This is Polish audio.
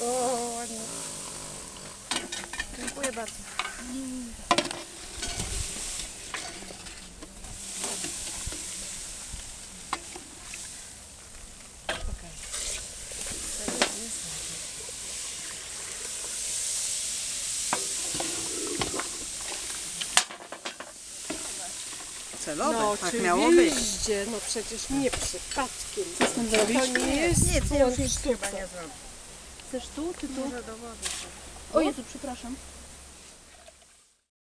O, ładnie. Dziękuję bardzo. celowe. No, tak miało być. no przecież nie przypadkiem. Co z tym zrobisz? To nie jest nie, to już sztuka. nie. Chcesz tu czy tu? Może do wody. O Jezu, przepraszam.